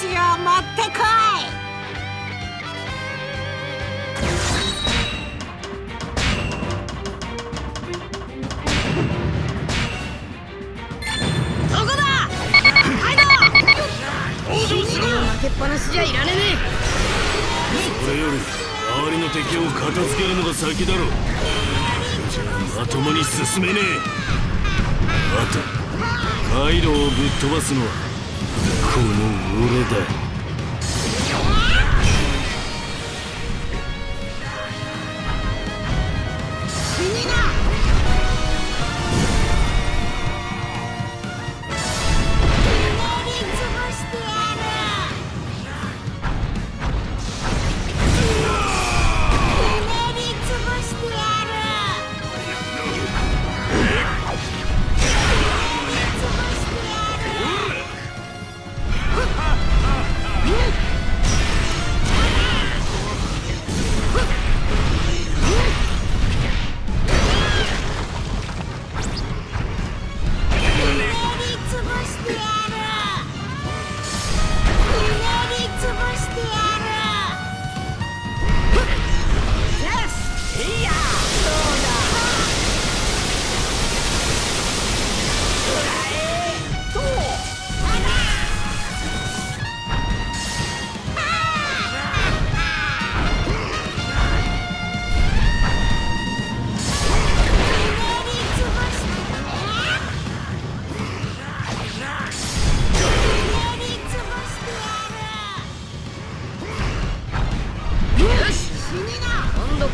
シを持ってこいどこだ！カイドウ負けっぱなしじゃいられねそれより周りの敵を片付けるのが先だろじゃあまともに進めねえ。あとカイロをぶっ飛ばすのはこの俺だ。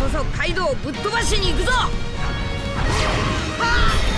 そカイドウをぶっ飛ばしに行くぞ。はっ